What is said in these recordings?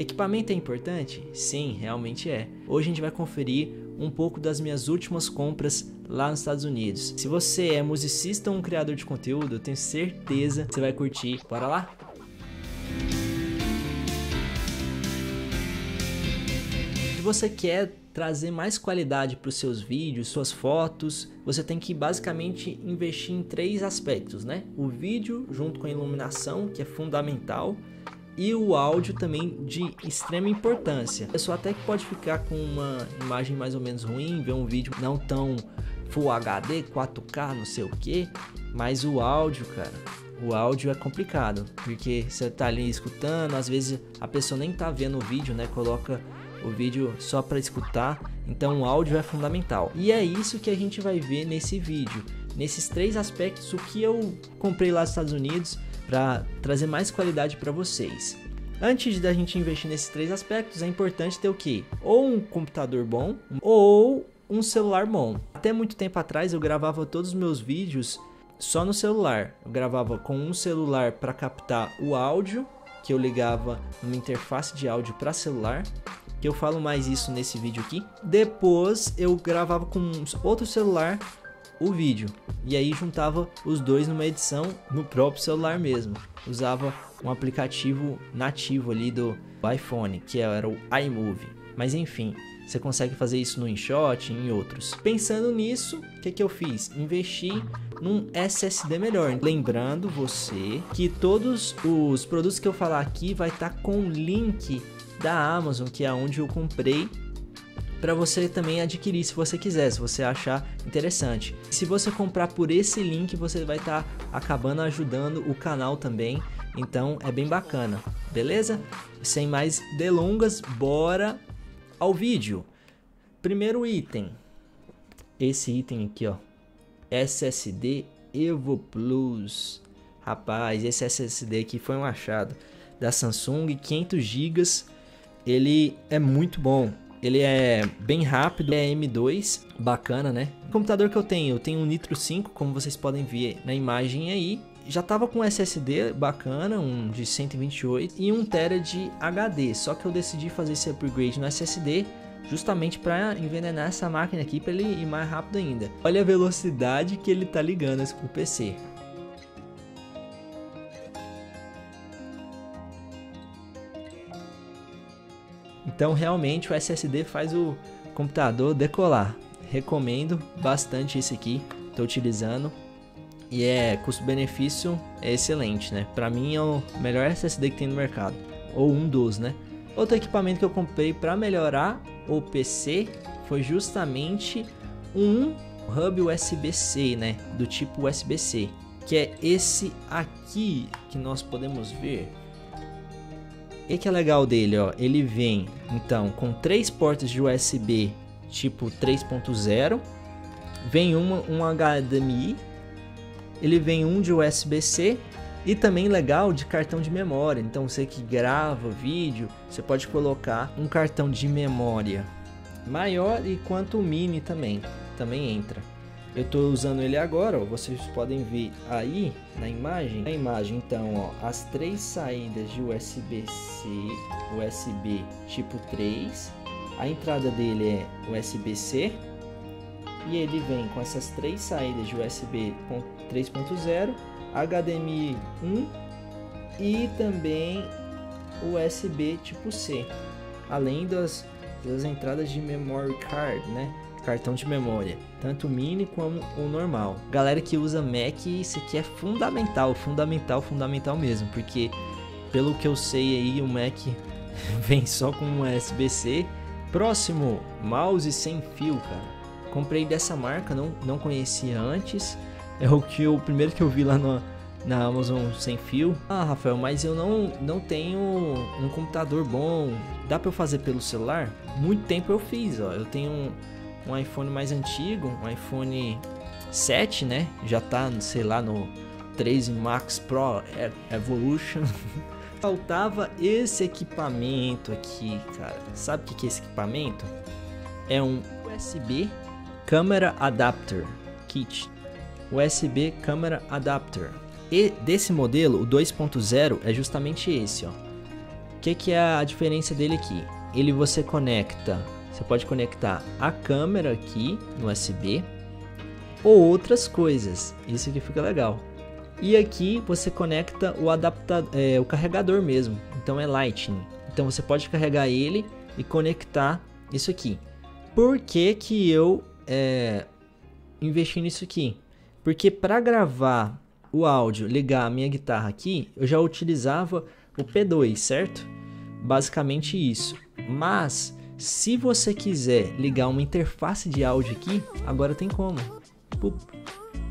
Equipamento é importante? Sim, realmente é. Hoje a gente vai conferir um pouco das minhas últimas compras lá nos Estados Unidos. Se você é musicista ou um criador de conteúdo, eu tenho certeza que você vai curtir. Bora lá? Se você quer trazer mais qualidade para os seus vídeos, suas fotos, você tem que basicamente investir em três aspectos, né? O vídeo junto com a iluminação, que é fundamental, e o áudio também de extrema importância. A pessoa até que pode ficar com uma imagem mais ou menos ruim, ver um vídeo não tão Full HD, 4K, não sei o que, mas o áudio, cara, o áudio é complicado, porque você tá ali escutando, às vezes a pessoa nem tá vendo o vídeo, né? Coloca o vídeo só para escutar, então o áudio é fundamental. E é isso que a gente vai ver nesse vídeo, nesses três aspectos, o que eu comprei lá nos Estados Unidos para trazer mais qualidade para vocês. Antes da gente investir nesses três aspectos, é importante ter o que? Ou um computador bom, ou um celular bom. Até muito tempo atrás eu gravava todos os meus vídeos só no celular. Eu gravava com um celular para captar o áudio, que eu ligava numa interface de áudio para celular, que eu falo mais isso nesse vídeo aqui. Depois eu gravava com outro celular o vídeo e aí juntava os dois numa edição no próprio celular mesmo. Usava um aplicativo nativo ali do iPhone, que era o iMovie. Mas enfim, você consegue fazer isso no InShot e em outros. Pensando nisso, o que, que eu fiz? Investi num SSD melhor. Lembrando você que todos os produtos que eu falar aqui vai estar tá com link da Amazon, que é onde eu comprei para você também adquirir se você quiser, se você achar interessante. Se você comprar por esse link, você vai estar tá acabando ajudando o canal também. Então é bem bacana, beleza? Sem mais delongas, bora ao vídeo. Primeiro item, esse item aqui, ó, SSD Evo Plus. Rapaz, esse SSD aqui foi um achado da Samsung, 500 GB. Ele é muito bom. Ele é bem rápido, é M2, bacana, né? O computador que eu tenho, eu tenho um Nitro 5, como vocês podem ver na imagem aí. Já tava com SSD bacana, um de 128 e 1 TB de HD. Só que eu decidi fazer esse upgrade no SSD justamente para envenenar essa máquina aqui para ele ir mais rápido ainda. Olha a velocidade que ele tá ligando o PC. Então realmente o SSD faz o computador decolar. Recomendo bastante esse aqui, estou utilizando e é custo-benefício é excelente, né? Para mim é o melhor SSD que tem no mercado, ou um dos, né? Outro equipamento que eu comprei para melhorar o PC foi justamente um hub USB-C, né? Do tipo USB-C, que é esse aqui que nós podemos ver o que é legal dele, ó? Ele vem então com três portas de USB tipo 3.0, vem uma um HDMI, ele vem um de USB-C e também legal de cartão de memória. Então você que grava vídeo, você pode colocar um cartão de memória maior e quanto o mini também, também entra. Eu estou usando ele agora, ó, vocês podem ver aí na imagem. Na imagem, então, ó, as três saídas de USB-C, USB tipo 3. A entrada dele é USB-C e ele vem com essas três saídas de USB 3.0, HDMI 1 e também USB tipo C, além das, das entradas de memory card, né? Cartão de memória, tanto mini como o normal. Galera que usa Mac, isso aqui é fundamental, fundamental, fundamental mesmo, porque pelo que eu sei aí, o Mac vem só com um USB-C. Próximo, mouse sem fio, cara. Comprei dessa marca, não, não conhecia antes. É o que o primeiro que eu vi lá no, na Amazon sem fio. Ah, Rafael, mas eu não, não tenho um computador bom. Dá para eu fazer pelo celular? Muito tempo eu fiz, ó. Eu tenho um, um iPhone mais antigo, um iPhone 7, né? Já tá, sei lá, no 13 Max Pro Evolution. Faltava esse equipamento aqui, cara. Sabe o que é esse equipamento? É um USB Camera Adapter Kit. USB Camera Adapter. E desse modelo, o 2.0 é justamente esse, ó. O que, que é a diferença dele aqui? Ele você conecta, você pode conectar a câmera aqui no USB ou outras coisas. Isso aqui fica legal. E aqui você conecta o adaptador, é, o carregador mesmo. Então é Lightning. Então você pode carregar ele e conectar isso aqui. Por que, que eu é, investi nisso aqui? Porque para gravar o áudio, ligar a minha guitarra aqui, eu já utilizava o P2, certo? Basicamente isso. Mas se você quiser ligar uma interface de áudio aqui, agora tem como. Pup,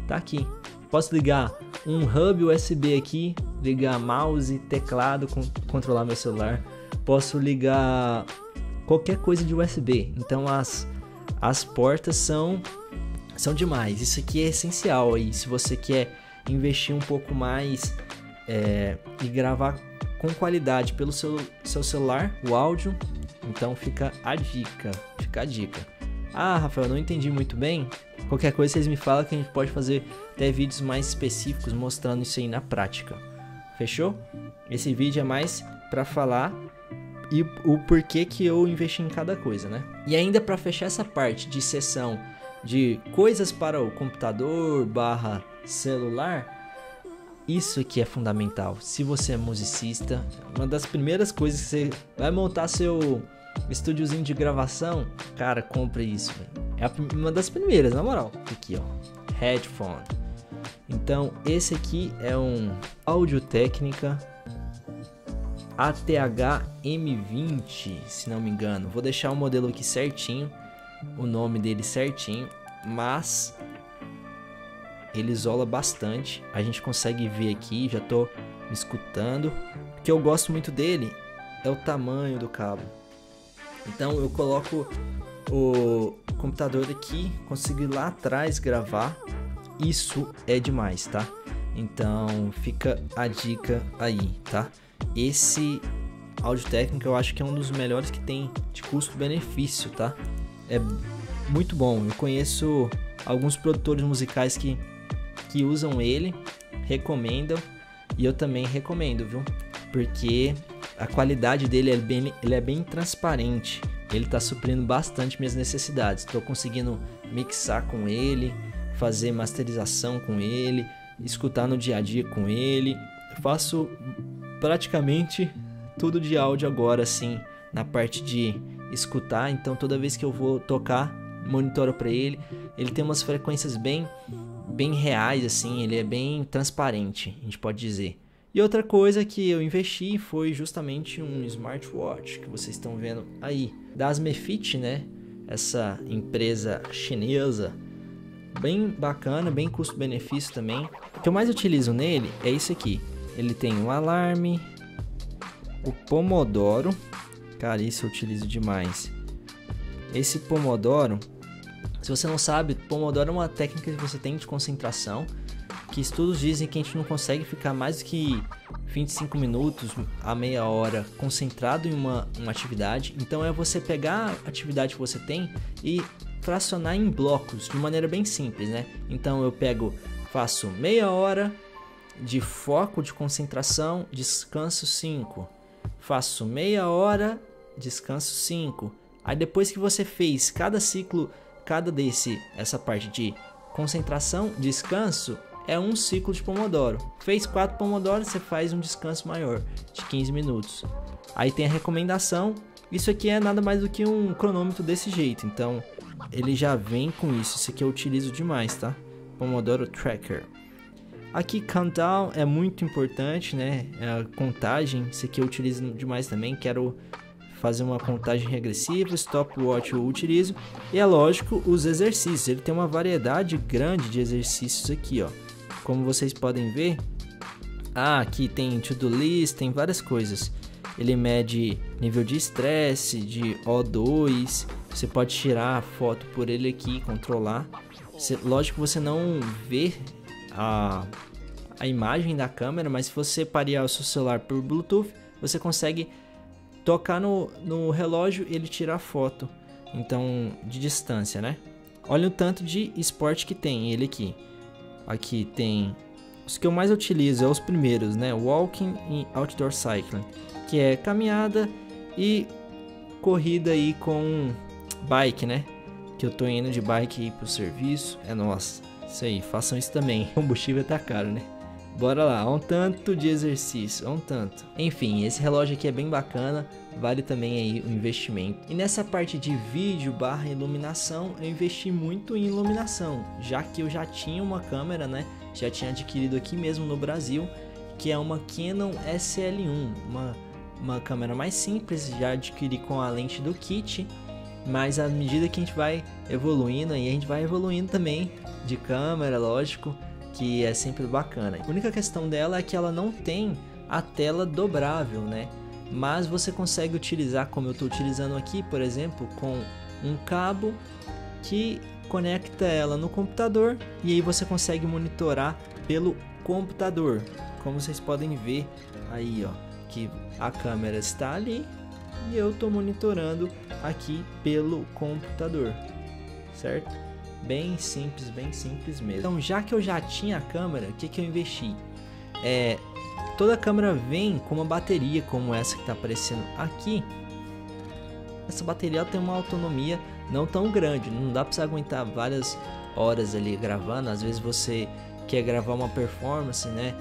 tá aqui. Posso ligar um hub USB aqui, ligar mouse, teclado, controlar meu celular. Posso ligar qualquer coisa de USB. Então as, as portas são são demais. Isso aqui é essencial aí. Se você quer investir um pouco mais é, e gravar com qualidade pelo seu, seu celular, o áudio, então fica a dica. Fica a dica. Ah, Rafael, não entendi muito bem. Qualquer coisa vocês me falam que a gente pode fazer até vídeos mais específicos mostrando isso aí na prática. Fechou? Esse vídeo é mais para falar e o porquê que eu investi em cada coisa, né? E ainda para fechar essa parte de sessão de coisas para o computador barra celular, isso que é fundamental. Se você é musicista, uma das primeiras coisas que você vai montar seu estúdiozinho de gravação, cara, compre isso. É uma das primeiras, na moral. Aqui, ó, headphone. Então, esse aqui é um Audio Técnica ATH M20, se não me engano. Vou deixar o modelo aqui certinho, o nome dele certinho, mas ele isola bastante. A gente consegue ver aqui, já tô me escutando. O que eu gosto muito dele é o tamanho do cabo. Então eu coloco o computador aqui, consigo ir lá atrás gravar. Isso é demais, tá? Então fica a dica aí, tá? Esse áudio técnico eu acho que é um dos melhores que tem de custo-benefício, tá? É muito bom. Eu conheço alguns produtores musicais que, que usam ele, recomendam e eu também recomendo, viu? Porque a qualidade dele é bem, ele é bem transparente. Ele está suprindo bastante minhas necessidades. Estou conseguindo mixar com ele, fazer masterização com ele, escutar no dia a dia com ele. Eu faço praticamente tudo de áudio agora, assim, na parte de escutar. Então, toda vez que eu vou tocar, monitoro para ele. Ele tem umas frequências bem, bem reais, assim. Ele é bem transparente, a gente pode dizer. E outra coisa que eu investi foi justamente um smartwatch que vocês estão vendo aí, da Asmefit, né? Essa empresa chinesa, bem bacana, bem custo-benefício também. O que eu mais utilizo nele é isso aqui. Ele tem um alarme, o Pomodoro. Cara, isso eu utilizo demais. Esse Pomodoro, se você não sabe, Pomodoro é uma técnica que você tem de concentração, que estudos dizem que a gente não consegue ficar mais do que 25 minutos a meia hora concentrado em uma, uma atividade. Então é você pegar a atividade que você tem e fracionar em blocos de maneira bem simples, né? Então eu pego, faço meia hora de foco de concentração, descanso 5. Faço meia hora, descanso 5. Aí depois que você fez cada ciclo, cada desse, essa parte de concentração, descanso, é um ciclo de Pomodoro. Fez quatro Pomodoro, você faz um descanso maior, de 15 minutos. Aí tem a recomendação. Isso aqui é nada mais do que um cronômetro desse jeito. Então, ele já vem com isso. Isso aqui eu utilizo demais, tá? Pomodoro Tracker. Aqui countdown é muito importante, né? É a contagem, isso aqui eu utilizo demais também. Quero fazer uma contagem regressiva, stopwatch eu utilizo. E é lógico, os exercícios. Ele tem uma variedade grande de exercícios aqui, ó. Como vocês podem ver, ah, aqui tem to-do list, tem várias coisas. Ele mede nível de estresse, de O2. Você pode tirar a foto por ele aqui, controlar. Você, lógico que você não vê a, a imagem da câmera, mas se você parear o seu celular por Bluetooth, você consegue tocar no, no relógio e ele tira a foto. Então, de distância, né? Olha o tanto de esporte que tem ele aqui. Aqui tem os que eu mais utilizo é os primeiros, né? Walking e Outdoor Cycling, que é caminhada e corrida aí com bike, né? Que eu tô indo de bike aí pro serviço. É nossa, isso aí, façam isso também. O combustível tá caro, né? Bora lá, um tanto de exercício, um tanto. Enfim, esse relógio aqui é bem bacana, vale também aí o investimento. E nessa parte de vídeo barra iluminação, eu investi muito em iluminação, já que eu já tinha uma câmera, né? Já tinha adquirido aqui mesmo no Brasil, que é uma Canon SL1, uma, uma câmera mais simples, já adquiri com a lente do kit, mas à medida que a gente vai evoluindo, aí a gente vai evoluindo também de câmera, lógico que é sempre bacana. A única questão dela é que ela não tem a tela dobrável, né? Mas você consegue utilizar, como eu estou utilizando aqui, por exemplo, com um cabo que conecta ela no computador e aí você consegue monitorar pelo computador. Como vocês podem ver aí, ó, que a câmera está ali e eu estou monitorando aqui pelo computador, certo? Bem simples, bem simples mesmo. Então, já que eu já tinha a câmera, o que, que eu investi? É, toda câmera vem com uma bateria como essa que está aparecendo aqui. Essa bateria tem uma autonomia não tão grande, não dá para você aguentar várias horas ali gravando. Às vezes você quer gravar uma performance, né?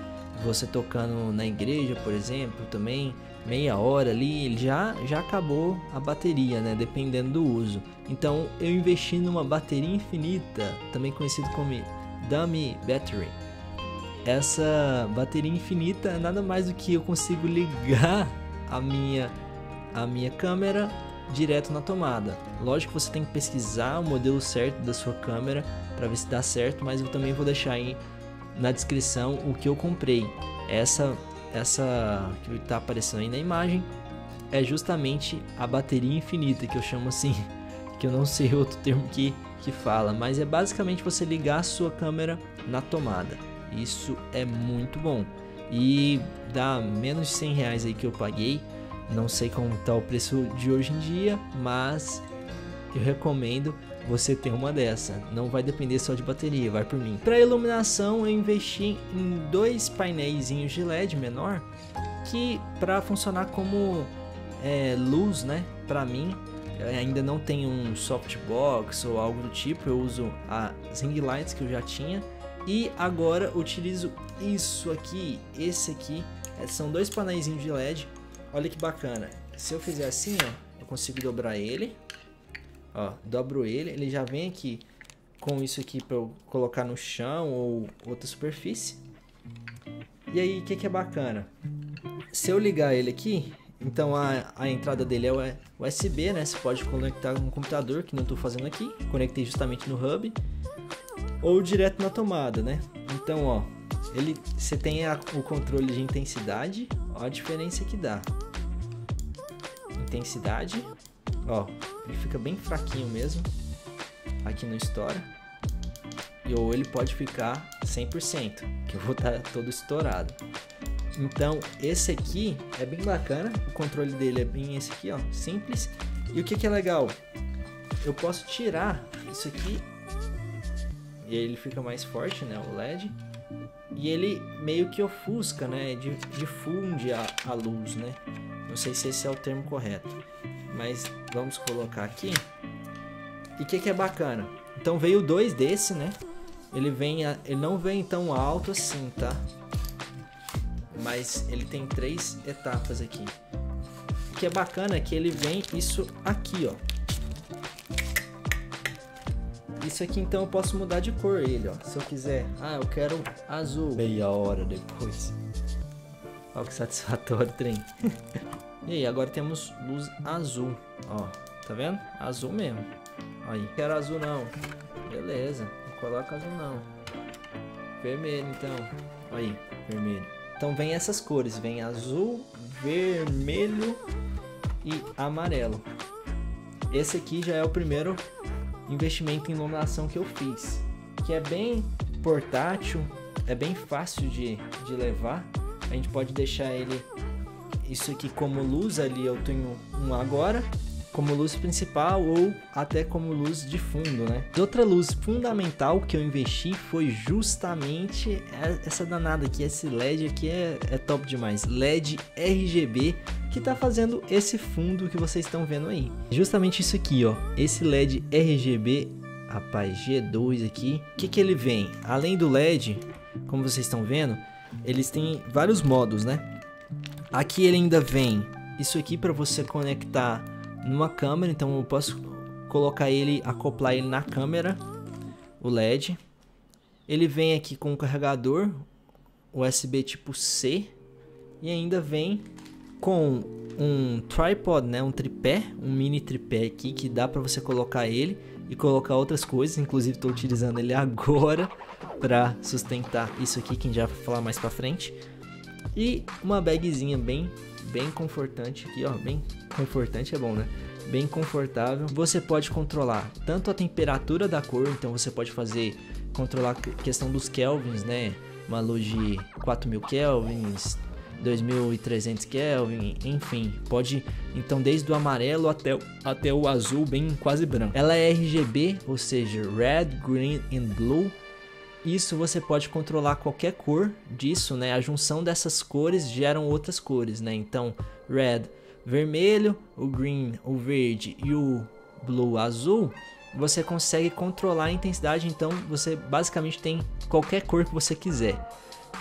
Você tocando na igreja, por exemplo, também meia hora ali, já, já acabou a bateria, né? Dependendo do uso. Então eu investi numa bateria infinita, também conhecido como Dummy Battery. Essa bateria infinita é nada mais do que eu consigo ligar a minha, a minha câmera direto na tomada. Lógico que você tem que pesquisar o modelo certo da sua câmera para ver se dá certo, mas eu também vou deixar aí na descrição o que eu comprei. Essa essa que está aparecendo aí na imagem é justamente a bateria infinita que eu chamo assim, que eu não sei outro termo que, que fala, mas é basicamente você ligar a sua câmera na tomada. Isso é muito bom e dá menos de 100 reais aí que eu paguei. Não sei como está o preço de hoje em dia, mas eu recomendo você ter uma dessa. Não vai depender só de bateria, vai por mim. Para iluminação eu investi em dois painéis de LED menor que para funcionar como é, luz, né? Para mim ainda não tem um softbox ou algo do tipo. Eu uso as ring lights que eu já tinha e agora utilizo isso aqui, esse aqui. É, são dois painéis de LED. Olha que bacana. Se eu fizer assim, ó, eu consigo dobrar ele Ó, dobro ele, ele já vem aqui com isso aqui para eu colocar no chão ou outra superfície. E aí, o que, que é bacana? Se eu ligar ele aqui, então a, a entrada dele é USB, né? Você pode conectar no computador, que não estou fazendo aqui. Conectei justamente no hub. Ou direto na tomada, né? Então, ó, ele, você tem a, o controle de intensidade. Ó a diferença que dá. Intensidade. Ó, ele fica bem fraquinho mesmo aqui no Store. E ou ele pode ficar 100%, que eu vou estar tá todo estourado. Então, esse aqui é bem bacana, o controle dele é bem esse aqui, ó, simples. E o que, que é legal? Eu posso tirar isso aqui e ele fica mais forte, né, o LED. E ele meio que ofusca, né, difunde a, a luz, né. Não sei se esse é o termo correto mas vamos colocar aqui. E o que, que é bacana? Então veio dois desse, né? Ele vem, ele não vem tão alto assim, tá? Mas ele tem três etapas aqui. O que é bacana é que ele vem isso aqui, ó. Isso aqui então eu posso mudar de cor ele, ó. Se eu quiser, ah, eu quero azul. Meia hora depois. Olha que satisfatório trem. E aí, agora temos luz azul, ó. Tá vendo? Azul mesmo. Aí, quero azul não. Beleza, não coloca azul não. Vermelho então. Aí, vermelho. Então vem essas cores, vem azul, vermelho e amarelo. Esse aqui já é o primeiro investimento em iluminação que eu fiz, que é bem portátil, é bem fácil de, de levar. A gente pode deixar ele isso aqui como luz ali eu tenho um agora como luz principal ou até como luz de fundo, né? Outra luz fundamental que eu investi foi justamente essa danada aqui, esse LED aqui é, é top demais, LED RGB que tá fazendo esse fundo que vocês estão vendo aí. Justamente isso aqui, ó, esse LED RGB, rapaz, G2 aqui, o que que ele vem? Além do LED, como vocês estão vendo, eles têm vários modos, né? Aqui ele ainda vem isso aqui para você conectar numa câmera, então eu posso colocar ele, acoplar ele na câmera, o LED. Ele vem aqui com um carregador USB tipo C e ainda vem com um tripod, né, um tripé, um mini tripé aqui que dá para você colocar ele e colocar outras coisas, inclusive estou utilizando ele agora para sustentar isso aqui que a gente já vai falar mais para frente. E uma bagzinha bem bem confortante aqui, ó, bem confortante é bom, né? Bem confortável. Você pode controlar tanto a temperatura da cor, então você pode fazer controlar a questão dos kelvins, né? Uma luz de 4000 kelvins, 2300 Kelvin, enfim, pode então desde o amarelo até, até o azul bem quase branco. Ela é RGB, ou seja, Red, Green and Blue isso você pode controlar qualquer cor disso, né? A junção dessas cores geram outras cores, né? Então, red, vermelho, o green, o verde e o blue, azul, você consegue controlar a intensidade, então você basicamente tem qualquer cor que você quiser.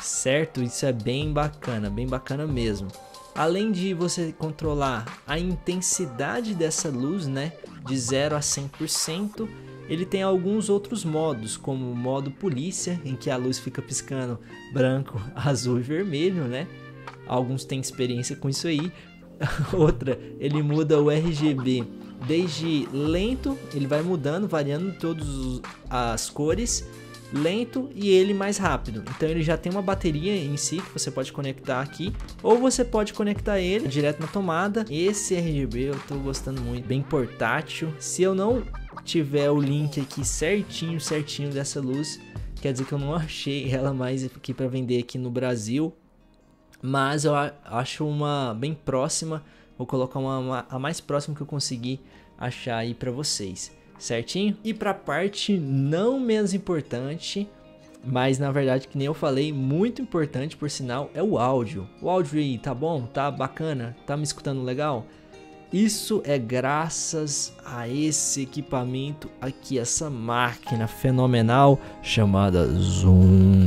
Certo? Isso é bem bacana, bem bacana mesmo. Além de você controlar a intensidade dessa luz, né, de 0 a 100%, ele tem alguns outros modos, como o modo polícia, em que a luz fica piscando branco, azul e vermelho, né? Alguns têm experiência com isso aí. Outra, ele muda o RGB desde lento, ele vai mudando, variando todas as cores, lento e ele mais rápido. Então ele já tem uma bateria em si que você pode conectar aqui, ou você pode conectar ele direto na tomada. Esse RGB eu tô gostando muito, bem portátil. Se eu não tiver o link aqui certinho, certinho dessa luz, quer dizer que eu não achei ela mais aqui para vender aqui no Brasil, mas eu acho uma bem próxima, vou colocar uma, uma a mais próxima que eu consegui achar aí para vocês, certinho? E para parte não menos importante, mas na verdade que nem eu falei, muito importante por sinal é o áudio. O áudio aí tá bom? Tá bacana? Tá me escutando legal? Isso é graças a esse equipamento aqui, essa máquina fenomenal chamada Zoom.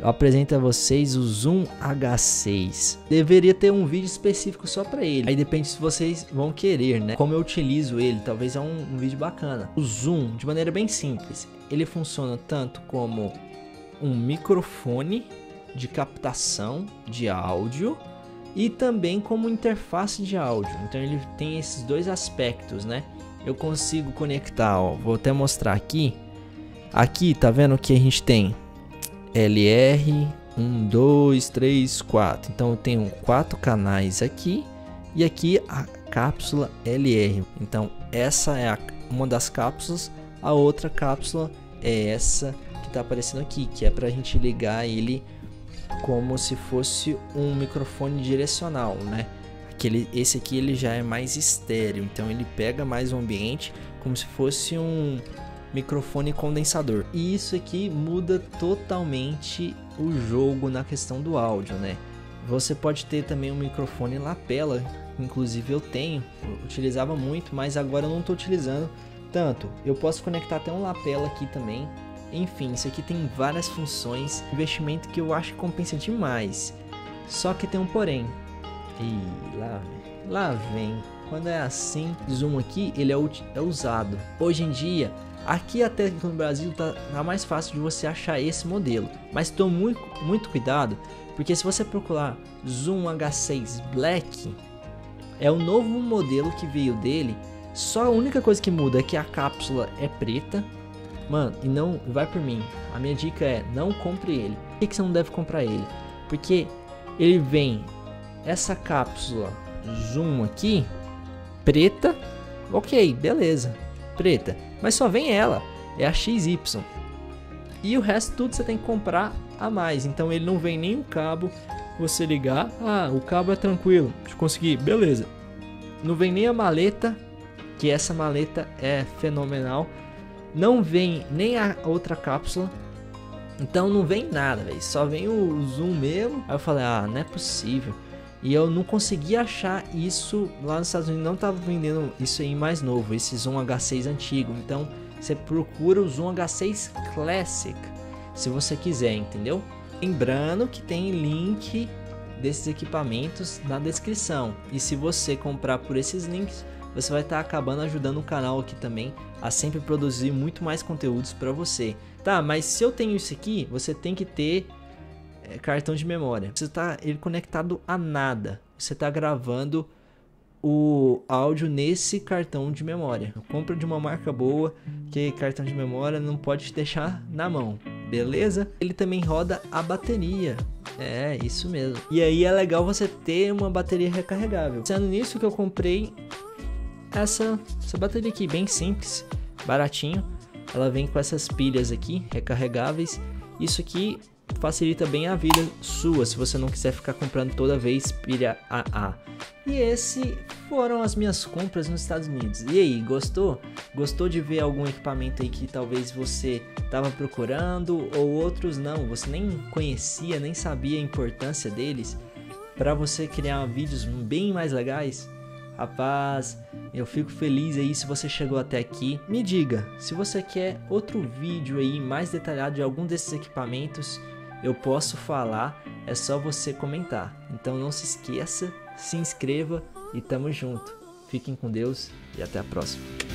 Eu apresento a vocês o Zoom H6. Deveria ter um vídeo específico só para ele. Aí depende se vocês vão querer, né? Como eu utilizo ele, talvez é um, um vídeo bacana. O Zoom, de maneira bem simples, ele funciona tanto como um microfone de captação de áudio e também como interface de áudio. Então ele tem esses dois aspectos, né? Eu consigo conectar, ó, vou até mostrar aqui. Aqui, tá vendo que a gente tem LR 1 2 3 4. Então eu tenho quatro canais aqui e aqui a cápsula LR. Então essa é a, uma das cápsulas, a outra cápsula é essa que está aparecendo aqui, que é para a gente ligar ele como se fosse um microfone direcional, né? Aquele, esse aqui ele já é mais estéreo, então ele pega mais o ambiente como se fosse um microfone condensador. E isso aqui muda totalmente o jogo na questão do áudio, né? Você pode ter também um microfone lapela, inclusive eu tenho, eu utilizava muito, mas agora eu não estou utilizando tanto. Eu posso conectar até um lapela aqui também, enfim, isso aqui tem várias funções, investimento que eu acho que compensa demais. Só que tem um porém. E lá, lá vem. Quando é assim, zoom aqui, ele é, é usado. Hoje em dia, aqui até no Brasil tá, tá mais fácil de você achar esse modelo. Mas tome muito, muito cuidado, porque se você procurar Zoom H6 Black, é o novo modelo que veio dele. Só a única coisa que muda é que a cápsula é preta Mano, e não vai por mim. A minha dica é não compre ele. Por que, que você não deve comprar ele? Porque ele vem essa cápsula zoom aqui preta. Ok, beleza, preta. Mas só vem ela, é a XY. E o resto tudo você tem que comprar a mais. Então ele não vem nem o cabo. Você ligar, ah, o cabo é tranquilo, conseguir, beleza. Não vem nem a maleta, que essa maleta é fenomenal. Não vem nem a outra cápsula. Então não vem nada, velho. Só vem o zoom mesmo. Aí eu falei, ah, não é possível. E eu não consegui achar isso lá nos Estados Unidos. Não tava vendendo isso aí mais novo, esse Zoom H6 antigo. Então você procura o Zoom H6 Classic, se você quiser, entendeu? Lembrando que tem link desses equipamentos na descrição. E se você comprar por esses links, você vai estar tá acabando ajudando o canal aqui também a sempre produzir muito mais conteúdos para você. Tá, mas se eu tenho isso aqui, você tem que ter cartão de memória. Você está ele conectado a nada. Você está gravando o áudio nesse cartão de memória. Compra de uma marca boa, que cartão de memória não pode te deixar na mão, beleza? Ele também roda a bateria. É, isso mesmo. E aí é legal você ter uma bateria recarregável. Sendo nisso que eu comprei essa, essa bateria aqui, bem simples, baratinho. Ela vem com essas pilhas aqui, recarregáveis. Isso aqui facilita bem a vida sua, se você não quiser ficar comprando toda vez pilha AA. E esse foram as minhas compras nos Estados Unidos. E aí, gostou? Gostou de ver algum equipamento aí que talvez você estava procurando ou outros não, você nem conhecia, nem sabia a importância deles para você criar vídeos bem mais legais? Rapaz, eu fico feliz aí se você chegou até aqui. Me diga, se você quer outro vídeo aí mais detalhado de algum desses equipamentos, eu posso falar, é só você comentar. Então não se esqueça, se inscreva e tamo junto. Fiquem com Deus e até a próxima.